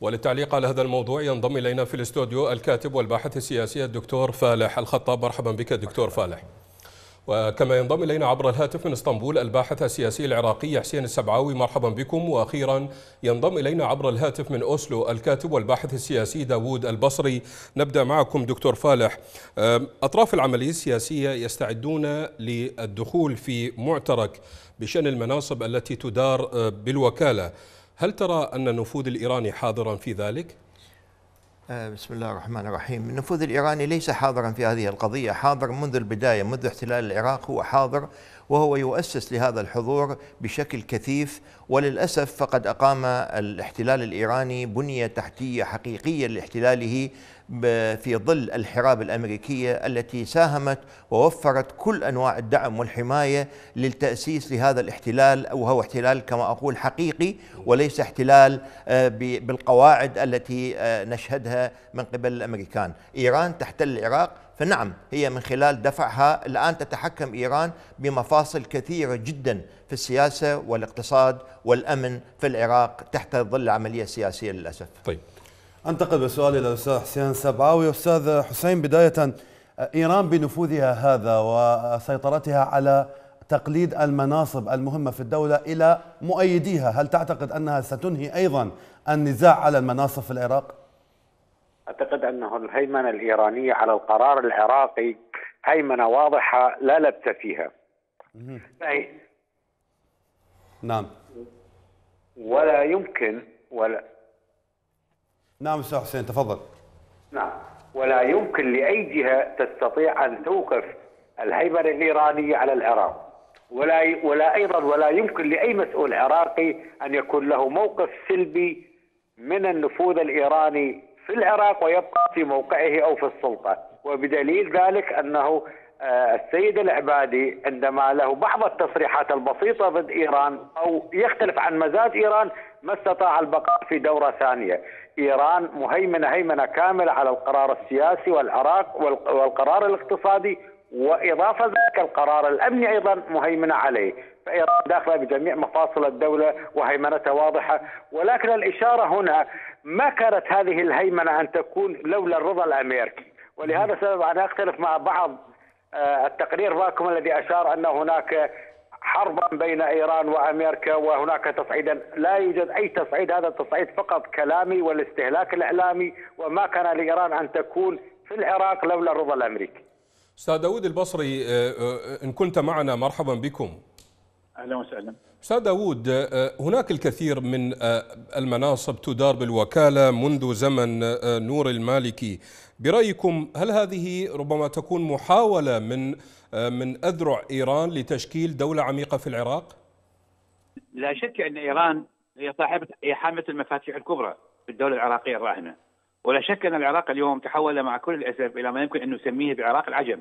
وللتعليق على هذا الموضوع ينضم إلينا في الاستوديو الكاتب والباحث السياسي الدكتور فالح الخطاب. مرحبا بك دكتور فالح. وكما ينضم إلينا عبر الهاتف من إسطنبول الباحث السياسي العراقي حسين السبعاوي. مرحبا بكم. وأخيرا ينضم إلينا عبر الهاتف من أوسلو الكاتب والباحث السياسي داوود البصري. نبدأ معكم دكتور فالح. أطراف العملية السياسية يستعدون للدخول في معترك بشأن المناصب التي تدار بالوكالة. هل ترى أن النفوذ الإيراني حاضرا في ذلك؟ آه، بسم الله الرحمن الرحيم. النفوذ الإيراني ليس حاضرا في هذه القضية. حاضر منذ البداية منذ احتلال العراق هو حاضر وهو يؤسس لهذا الحضور بشكل كثيف. وللأسف فقد أقام الاحتلال الإيراني بنية تحتية حقيقية لاحتلاله في ظل الحراب الأمريكية التي ساهمت ووفرت كل أنواع الدعم والحماية للتأسيس لهذا الاحتلال وهو احتلال كما أقول حقيقي وليس احتلال آه، بالقواعد التي آه، نشهدها من قبل الأمريكان. إيران تحتل العراق فنعم هي من خلال دفعها الآن تتحكم إيران بمفاصل كثيرة جدا في السياسة والإقتصاد والأمن في العراق تحت ظل العملية السياسية للأسف. طيب. أنتقل بسؤالي إلى الأستاذ حسين سبعاوي أستاذ حسين بداية إيران بنفوذها هذا وسيطرتها على تقليد المناصب المهمة في الدولة إلى مؤيديها، هل تعتقد أنها ستنهي أيضا النزاع على المناصب في العراق؟ أعتقد أنه الهيمنة الإيرانية على القرار العراقي هيمنة واضحة لا لبس فيها. نعم. ولا يمكن ولا نعم أستاذ حسين تفضل. نعم. ولا يمكن لأي جهة تستطيع أن توقف الهيمنه الإيرانية على العراق. ولا ولا أيضا ولا يمكن لأي مسؤول عراقي أن يكون له موقف سلبي من النفوذ الإيراني في العراق ويبقى في موقعه أو في السلطة. وبدليل ذلك أنه السيد العبادي عندما له بعض التصريحات البسيطة ضد إيران أو يختلف عن مزاج إيران ما استطاع البقاء في دورة ثانية. إيران مهيمنة هيمنة كاملة على القرار السياسي والعراق والقرار الاقتصادي وإضافة ذلك القرار الأمني أيضا مهيمنة عليه، فإيران داخلة بجميع مفاصل الدولة وهيمنتها واضحة، ولكن الإشارة هنا ما كانت هذه الهيمنة أن تكون لولا الرضا الأمريكي، ولهذا السبب أنا أختلف مع بعض آه، التقرير ذاكم الذي أشار أن هناك حربا بين إيران وأمريكا وهناك تصعيدا لا يوجد أي تصعيد هذا التصعيد فقط كلامي والاستهلاك الإعلامي وما كان لإيران أن تكون في العراق لولا الرضا الأمريكي. أستاذ داود البصري آه، آه، إن كنت معنا مرحبا بكم. أهلا وسهلا. أستاذ داود هناك الكثير من المناصب تدار بالوكالة منذ زمن نور المالكي برأيكم هل هذه ربما تكون محاولة من من أذرع إيران لتشكيل دولة عميقة في العراق؟ لا شك أن إيران هي صاحبة هي حاملة المفاتيح الكبرى في الدولة العراقية الراهنة. ولا شك أن العراق اليوم تحول مع كل الأسف إلى ما يمكن أن نسميه بعراق العجم.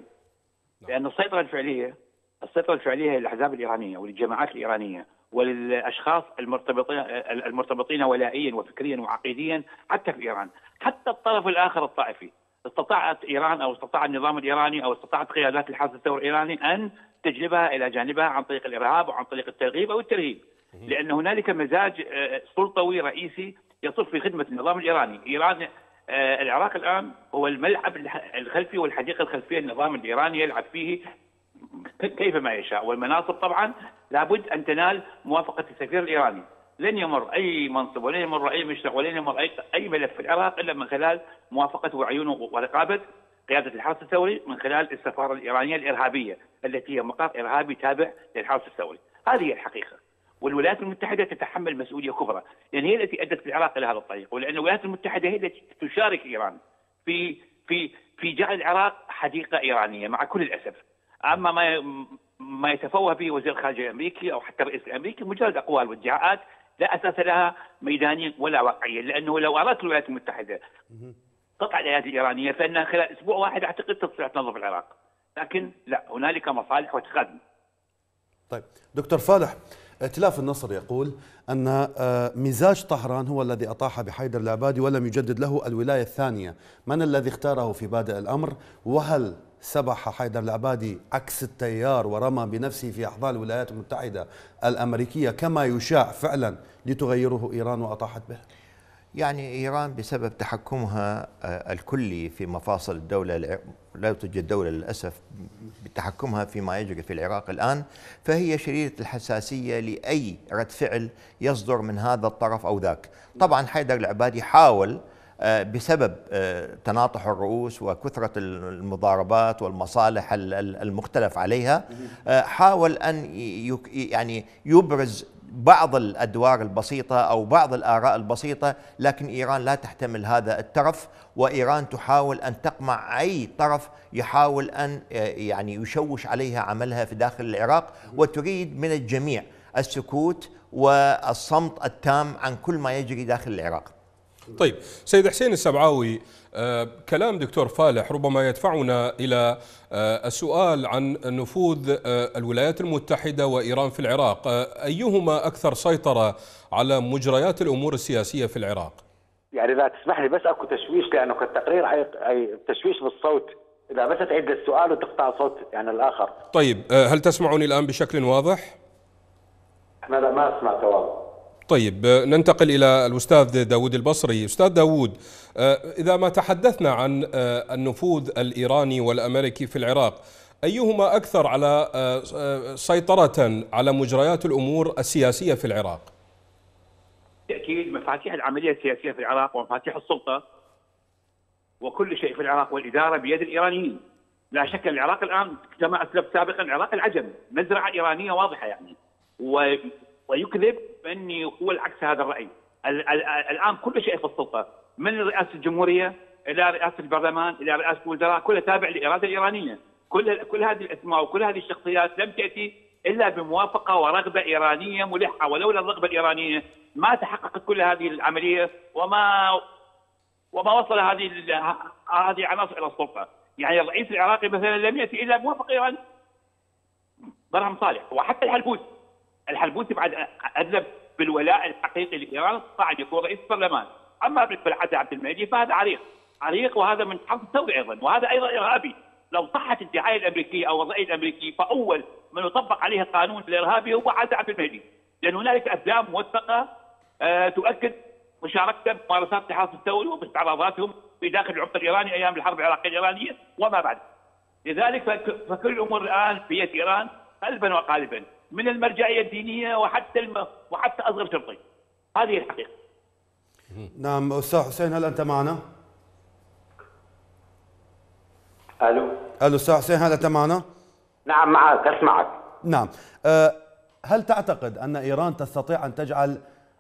لأن السيطرة الفعلية السيطرة الفعلية للأحزاب الإيرانية وللجماعات الإيرانية وللأشخاص المرتبطين المرتبطين ولائيا وفكريا وعقيديا حتى في إيران، حتى الطرف الآخر الطائفي. استطاعت إيران أو استطاع النظام الإيراني أو استطاعت قيادات الحرس الثوري الإيراني أن تجلبها إلى جانبها عن طريق الإرهاب وعن طريق الترغيب أو الترهيب. لأن هنالك مزاج آه، سلطوي رئيسي يصف في خدمة النظام الإيراني، إيران آه، العراق الآن هو الملعب الخلفي والحديقة الخلفية للنظام الإيراني يلعب فيه كيفما يشاء. والمناصب طبعا لابد أن تنال موافقة السفير الإيراني. لن يمر أي منصب ولن يمر أي مشرع ولن يمر أي أي ملف في العراق إلا من خلال موافقة وعيون ورقابة قيادة الحرس الثوري من خلال السفارة الإيرانية الإرهابية التي هي مقر إرهابي تابع للحرس الثوري، هذه هي الحقيقة. والولايات المتحدة تتحمل مسؤولية كبرى، لأن هي التي أدت العراق إلى هذا الطريق، ولأن الولايات المتحدة هي التي تشارك إيران في في في جعل العراق حديقة إيرانية مع كل الأسف. أما ما ما يتفوه به وزير الخارجية الأمريكي أو حتى الرئيس الأمريكي مجرد أقوال وادعاءات لا أساس لها ميدانيا ولا واقعيا لأنه لو ارادت الولايات المتحدة قطع الأيادي الإيرانية فإنها خلال أسبوع واحد أعتقد تستطيع تنظف العراق. لكن لا هنالك مصالح وتخدم. طيب دكتور فالح ائتلاف النصر يقول أن آه، مزاج طهران هو الذي أطاح بحيدر العبادي ولم يجدد له الولاية الثانية. من الذي اختاره في بادئ الأمر؟ وهل سبح حيدر العبادي عكس التيار ورمى بنفسه في أحضان الولايات المتحدة الأمريكية كما يشاع فعلا لتغيره إيران وأطاحت به؟ يعني إيران بسبب تحكمها آه، الكلي في مفاصل الدولة لا توجد دولة للأسف بتحكمها فيما يجري في العراق الآن. فهي شديدة الحساسية لأي رد فعل يصدر من هذا الطرف أو ذاك. طبعا حيدر العبادي حاول بسبب آه، تناطح الرؤوس وكثرة المضاربات والمصالح المختلف عليها حاول أن يعني يبرز بعض الأدوار البسيطة أو بعض الآراء البسيطة لكن إيران لا تحتمل هذا الترف وإيران تحاول أن تقمع أي طرف يحاول أن آه، يعني يشوش عليها عملها في داخل العراق وتريد من الجميع السكوت والصمت التام عن كل ما يجري داخل العراق. طيب سيد حسين السبعاوي آه، كلام دكتور فالح ربما يدفعنا إلى آه، السؤال عن نفوذ آه، الولايات المتحدة وإيران في العراق. أيهما أكثر سيطرة على مجريات الأمور السياسية في العراق؟ يعني إذا تسمح لي بس أكو تشويش لأنه التقرير أي تشويش بالصوت. إذا بس تعيد السؤال وتقطع صوت يعني الآخر. طيب هل تسمعني الآن بشكل واضح؟ أنا ما أسمع واضح طيب ننتقل إلى الأستاذ داود البصري. أستاذ داود آه، إذا ما تحدثنا عن آه، النفوذ الإيراني والأمريكي في العراق أيهما أكثر على آه، سيطرة على مجريات الأمور السياسية في العراق؟ بالتأكيد مفاتيح العملية السياسية في العراق ومفاتيح السلطة وكل شيء في العراق والإدارة بيد الإيرانيين. لا شك العراق الآن كما أسلفت سابقا العراق العجم مزرعة إيرانية واضحة يعني. ويكذب بأن يقول عكس هذا الرأي. الآن كل شيء في السلطة من رئاسة الجمهورية إلى رئاسة البرلمان إلى رئاسة الوزراء كلها تابع للإرادة الإيرانية كل كل هذه الأسماء وكل هذه الشخصيات لم تأتي إلا بموافقة ورغبة إيرانية ملحة. ولولا الرغبة الإيرانية ما تحققت كل هذه العملية وما وما وصل هذه هذه عناصر إلى السلطة. يعني الرئيس العراقي مثلا لم يأتي إلا بموافقة إيران برهم صالح. وحتى الحلبوس الحلبوسي بعد أذنب بالولاء الحقيقي لإيران صعد يكون رئيس البرلمان؟ أما لعدي عبد المهدي فهذا عريق. عريق وهذا من حق الثوري أيضا وهذا أيضا إرهابي. لو صحت الدعايه الامريكيه أو الرأي الأمريكي فأول من يطبق عليه القانون الإرهابي هو عادل عبد المهدي لأن هنالك أفلام موثقة آه تؤكد مشاركته بممارسات التحالف الثوري وباستعراضاتهم في داخل العمق الإيراني أيام الحرب العراقية الإيرانية وما بعد. لذلك فكل الأمور الآن في يد إيران قلبا وقالبا. من المرجعية الدينية وحتى الم... وحتى أصغر شرطي هذه الحقيقة نعم أستاذ حسين هل أنت معنا؟ ألو ألو أستاذ حسين هل أنت معنا؟ نعم معك اسمعك نعم أه هل تعتقد أن إيران تستطيع أن تجعل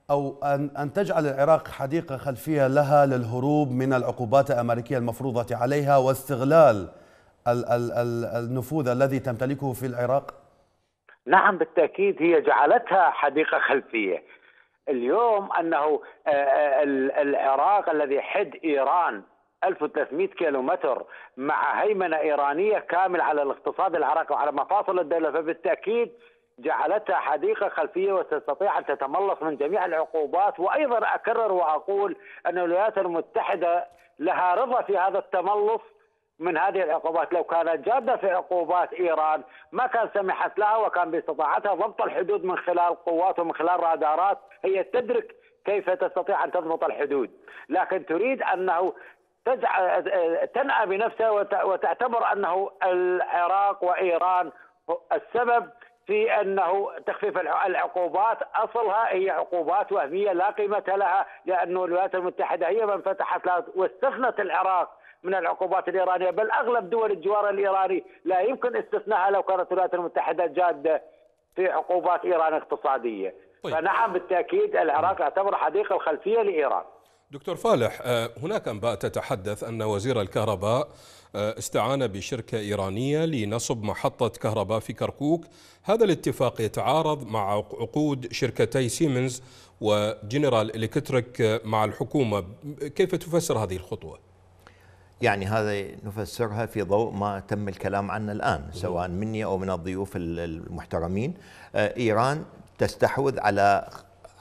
أو أن أن تجعل العراق حديقة خلفية لها للهروب من العقوبات الأمريكية المفروضة عليها واستغلال ال ال ال النفوذ الذي تمتلكه في العراق؟ نعم بالتأكيد هي جعلتها حديقة خلفية. اليوم أنه آه، آه، العراق الذي حد إيران 1300 كيلو متر مع هيمنة إيرانية كامل على الاقتصاد العراقي وعلى مفاصل الدولة فبالتأكيد جعلتها حديقة خلفية وتستطيع أن تتملص من جميع العقوبات وأيضا أكرر وأقول أن الولايات المتحدة لها رضا في هذا التملص من هذه العقوبات. لو كانت جادة في عقوبات إيران ما كان سمحت لها وكان باستطاعتها ضبط الحدود من خلال قوات ومن خلال رادارات. هي تدرك كيف تستطيع أن تضبط الحدود. لكن تريد أنه تجعل تنأى بنفسها وتعتبر أنه العراق وإيران السبب في أنه تخفيف العقوبات. أصلها هي عقوبات وهمية لا قيمة لها لأن الولايات المتحدة هي من فتحت لها واستثنت العراق من العقوبات الإيرانية بل أغلب دول الجوار الإيراني لا يمكن استثنائها لو كانت الولايات المتحدة جادة في عقوبات إيران اقتصادية طيب. فنعم بالتأكيد العراق يعتبر حديقة الخلفية لإيران دكتور فالح آه، هناك أنباء تتحدث أن وزير الكهرباء آه، استعان بشركة إيرانية لنصب محطة كهرباء في كركوك، هذا الاتفاق يتعارض مع عقود شركتي سيمنز وجنرال إلكتريك آه، مع الحكومة، كيف تفسر هذه الخطوة؟ يعني هذا نفسرها في ضوء ما تم الكلام عنه الآن سواء مني أو من الضيوف المحترمين. آه، إيران تستحوذ على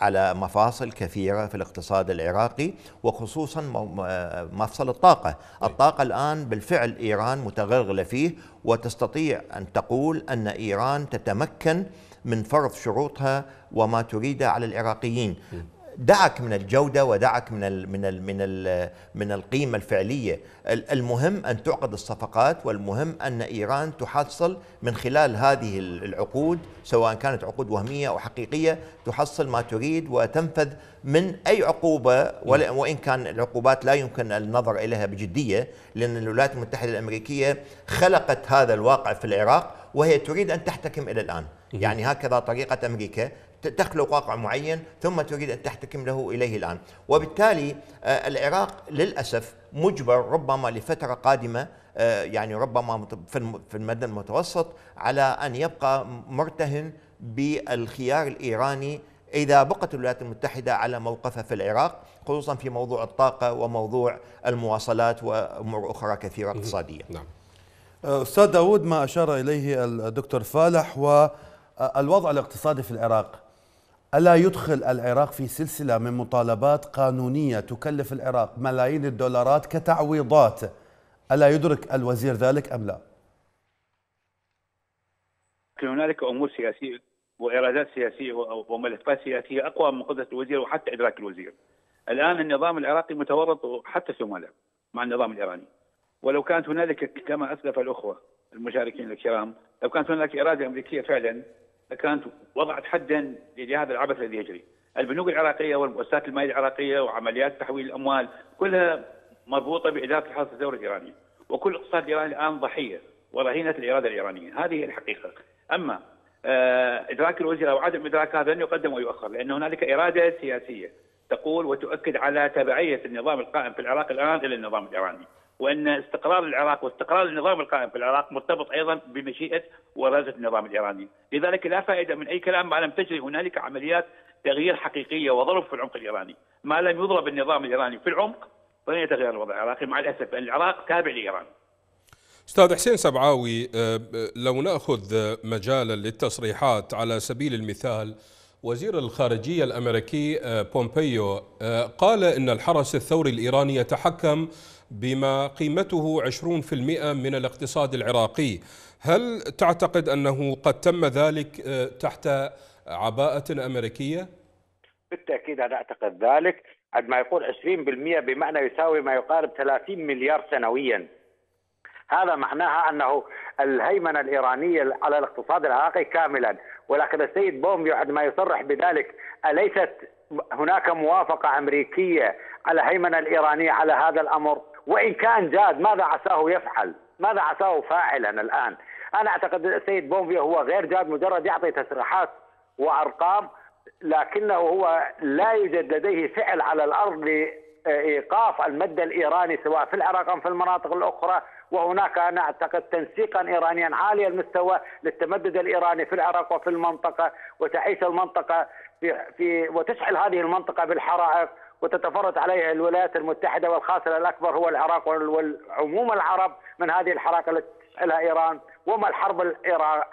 على مفاصل كثيرة في الاقتصاد العراقي وخصوصا مفصل الطاقة. الطاقة الآن بالفعل إيران متغلغلة فيه وتستطيع أن تقول أن إيران تتمكن من فرض شروطها وما تريده على العراقيين. دعك من الجودة ودعك من ال من ال من ال من القيمة الفعلية، المهم أن تعقد الصفقات والمهم أن إيران تحصل من خلال هذه العقود سواء كانت عقود وهمية أو حقيقية تحصل ما تريد وتنفذ من أي عقوبة وإن كان العقوبات لا يمكن النظر إليها بجدية لأن الولايات المتحدة الأمريكية خلقت هذا الواقع في العراق وهي تريد أن تحتكم إلى الآن، يعني هكذا طريقة أمريكا تخلق واقع معين ثم تريد أن تحتكم له إليه الآن، وبالتالي آه، العراق للأسف مجبر ربما لفترة قادمة آه، يعني ربما في المدى المتوسط على أن يبقى مرتهن بالخيار الإيراني إذا بقت الولايات المتحدة على موقفها في العراق خصوصا في موضوع الطاقة وموضوع المواصلات وأمور أخرى كثيرة اقتصادية. نعم. آه، أستاذ داود ما أشار إليه الدكتور فالح والوضع الاقتصادي في العراق. ألا يدخل العراق في سلسلة من مطالبات قانونية تكلف العراق ملايين الدولارات كتعويضات. ألا يدرك الوزير ذلك أم لا؟ هنالك أمور سياسية وإرادات سياسية وملفات سياسية أقوى من قدرة الوزير وحتى إدراك الوزير. الآن النظام العراقي متورط حتى ثم مع النظام الإيراني. ولو كانت هنالك كما أسلف الأخوة المشاركين الكرام لو كانت هنالك إرادة أمريكية فعلا كانت وضعت حدا لهذا العبث الذي يجري. البنوك العراقية والمؤسسات المالية العراقية وعمليات تحويل الأموال كلها مربوطة بإدارة الحرس الثوري الإيراني، وكل اقتصاد الإيراني الآن ضحية ورهينة الإرادة الإيرانية، هذه هي الحقيقة. أما آه، إدراك الوزير أو عدم إدراك هذا لن يقدم ويؤخر لأن هنالك إرادة سياسية تقول وتؤكد على تبعية النظام القائم في العراق الآن إلى النظام الإيراني. وأن استقرار العراق واستقرار النظام القائم في العراق مرتبط أيضا بمشيئة ورازه النظام الإيراني، لذلك لا فائدة من أي كلام ما لم تجري هنالك عمليات تغيير حقيقية وضرب في العمق الإيراني، ما لم يضرب النظام الإيراني في العمق فلن يتغير الوضع العراقي مع الأسف لأن العراق تابع لإيران. أستاذ حسين سبعاوي آه، لو نأخذ مجالا للتصريحات على سبيل المثال وزير الخارجية الأمريكي آه، بومبيو آه، قال إن الحرس الثوري الإيراني يتحكم بما قيمته 20% من الاقتصاد العراقي. هل تعتقد أنه قد تم ذلك آه، تحت عباءة أمريكية؟ بالتأكيد أنا أعتقد ذلك. عندما يقول 20% بمعنى يساوي ما يقارب 30 مليار سنويا. هذا معناها أنه الهيمنة الإيرانية على الاقتصاد العراقي كاملا. ولكن السيد بومبيو عندما يصرح بذلك أليست هناك موافقة أمريكية على الهيمنة الإيرانية على هذا الأمر؟ وإن كان جاد ماذا عساه يفعل؟ ماذا عساه فاعلا الآن؟ أنا أعتقد السيد بومبيو هو غير جاد مجرد يعطي تصريحات وأرقام لكنه هو لا يوجد لديه فعل على الأرض لإيقاف المد الإيراني سواء في العراق أم في المناطق الأخرى. وهناك أنا أعتقد تنسيقا ايرانيا عالي المستوى للتمدد الإيراني في العراق وفي المنطقة وتعيش المنطقة في في وتشعل هذه المنطقة بالحرائق. وتتفرد عليها الولايات المتحدة والخاسر الأكبر هو العراق والعموم العرب من هذه الحرائق التي إيران. وما الحرب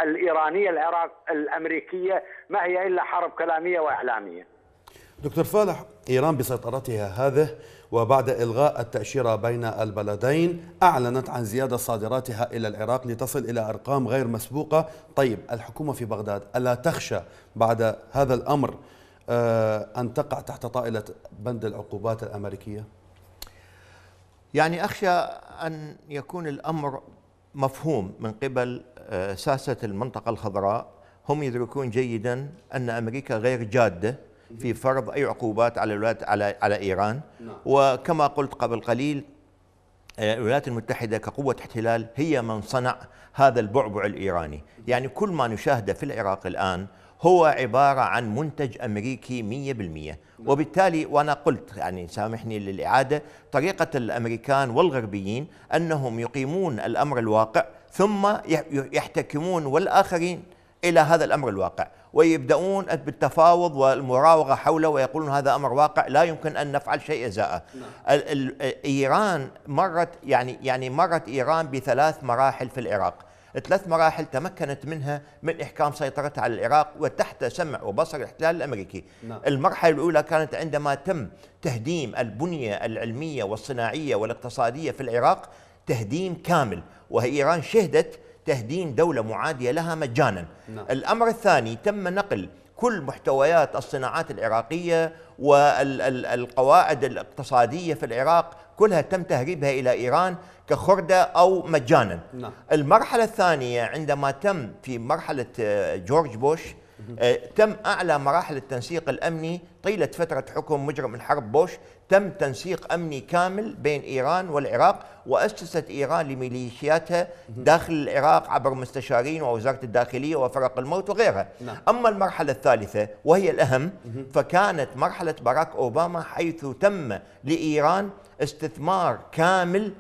الإيرانية العراق الأمريكية؟ ما هي إلا حرب كلامية وإعلامية. دكتور فالح إيران بسيطرتها هذه وبعد إلغاء التأشيرة بين البلدين أعلنت عن زيادة صادراتها إلى العراق لتصل إلى أرقام غير مسبوقة، طيب الحكومة في بغداد ألا تخشى بعد هذا الأمر آه، أن تقع تحت طائلة بند العقوبات الأمريكية؟ يعني أخشى أن يكون الأمر مفهوم من قبل آه، ساسة المنطقة الخضراء هم يدركون جيدا أن أمريكا غير جادة في فرض أي عقوبات على الولايات على على إيران نعم. وكما قلت قبل قليل آه، الولايات المتحدة كقوة احتلال هي من صنع هذا البعبع الإيراني يعني كل ما نشاهده في العراق الآن هو عبارة عن منتج أمريكي 100% وبالتالي وأنا قلت يعني سامحني للإعادة طريقة الأمريكان والغربيين أنهم يقيمون الأمر الواقع ثم يحتكمون والآخرين إلى هذا الأمر الواقع. ويبدأون بالتفاوض والمراوغة حوله ويقولون هذا أمر واقع لا يمكن أن نفعل شيء إزاءه نعم. إيران مرت يعني يعني مرت إيران بثلاث مراحل في العراق. ثلاث مراحل تمكنت منها من إحكام سيطرتها على العراق وتحت سمع وبصر الاحتلال الأمريكي نعم. المرحلة الأولى كانت عندما تم تهديم البنية العلمية والصناعية والاقتصادية في العراق تهديم كامل وهي إيران شهدت تهديم دولة معادية لها مجانا نعم. الأمر الثاني تم نقل كل محتويات الصناعات العراقية والقواعد الاقتصادية في العراق كلها تم تهريبها إلى إيران كخردة أو مجانا نعم. المرحلة الثانية عندما تم في مرحلة آه، جورج بوش آه، تم أعلى مراحل التنسيق الأمني طيلة فترة حكم مجرم الحرب بوش تم تنسيق أمني كامل بين إيران والعراق وأسست إيران لميليشياتها داخل العراق عبر مستشارين ووزارة الداخلية وفرق الموت وغيرها نعم. أما المرحلة الثالثة وهي الأهم فكانت مرحلة باراك أوباما حيث تم لإيران استثمار كامل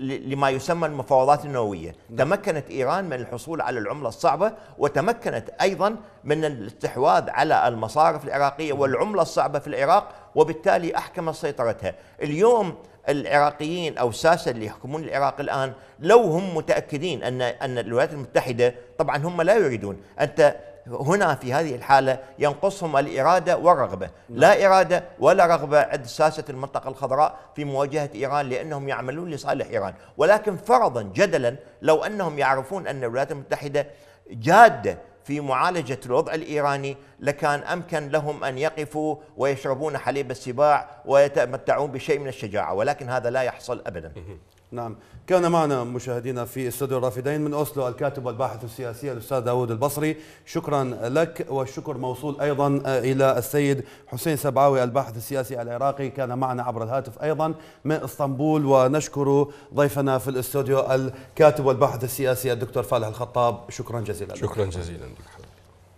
لما يسمى المفاوضات النووية. تمكنت إيران من الحصول على العملة الصعبة وتمكنت أيضا من الاستحواذ على المصارف العراقية والعملة الصعبة في العراق وبالتالي أحكمت سيطرتها. اليوم العراقيين أو الساسه اللي يحكمون العراق الآن لو هم متأكدين ان أن الولايات المتحدة طبعا هم لا يريدون. أنت هنا في هذه الحالة ينقصهم الإرادة والرغبة، لا إرادة ولا رغبة عند ساسة المنطقة الخضراء في مواجهة إيران لأنهم يعملون لصالح إيران، ولكن فرضا جدلا لو أنهم يعرفون أن الولايات المتحدة جادة في معالجة الوضع الإيراني لكان أمكن لهم أن يقفوا ويشربون حليب السباع ويتمتعون بشيء من الشجاعة. ولكن هذا لا يحصل أبدا. نعم. كان معنا مشاهدينا في استوديو الرافدين من أوسلو الكاتب والباحث السياسي الأستاذ داود البصري. شكرا لك والشكر موصول أيضا إلى السيد حسين سبعاوي الباحث السياسي العراقي. كان معنا عبر الهاتف أيضا من إسطنبول ونشكر ضيفنا في الاستوديو الكاتب والباحث السياسي الدكتور فالح الخطاب. شكرا جزيلا. شكرا جزيلا لك